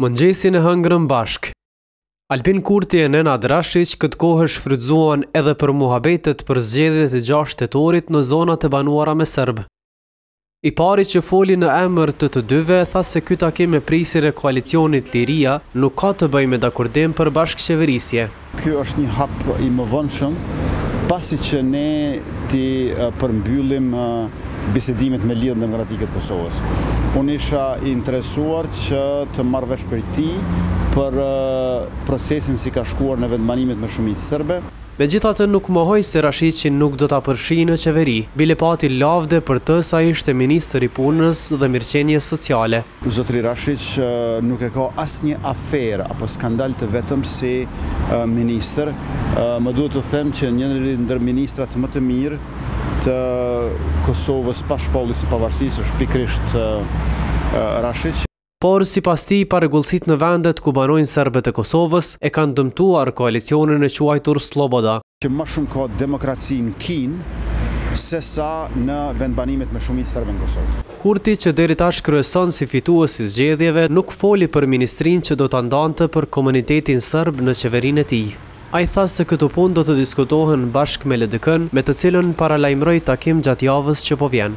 Mëngjesin e hëngrën bashkë. Albin Kurti e Nenad Rashiq këtë kohë e shfrytëzuan edhe për muhabetet për zgjedhjet e gjashtë tetorit në zonat e banuara me serbë. I pari që foli në emër të të dyve tha se ky takim me prijësin e koalicionit Liria nuk ka të bëjë me dakordim për bashkëqeverisje. Ky është një hap i mëvonshëm pasi që ne t'i përmbyllim bisedimet me Lidhjen Demokratike të Kosovës. Unë isha i interesuar që të marr vesh prej tij për procesin si ka shkuar në vendbanimet me shumicë serbe. Megjithatë nuk mohoi se Rashiqi nuk do ta përfshijë në qeveri, bile pati lavde për të sa ishte ministër i Punës dhe Mirëqenies Sociale. Zotri Rashiq nuk e ka asnjë aferë apo skandal të vetëm si ministër. Më duhet të them që njëri ndër ministrat më të mirë të Kosovës pas shpalljes së pavarësisë është pikërisht Rashiq. Por, sipas tij, parregullsitë në vendet ku banojnë serbët e Kosovës e kanë dëmtuar koalicionin e quajtur Slloboda. që më shumë ka demokraci në Kinë sesa në vendbanimet me shumicë serbe në Kosovë. Kurti që deri tash kryeson si fitues i zgjedhjeve nuk foli për ministrinë që do ta ndante për komunitetin serb në qeverinë e tij. Ai tha se këto punë do të diskutohen bashkë me LDK-në, me të cilën paralajmëroi takim gjatë javës që po vjen.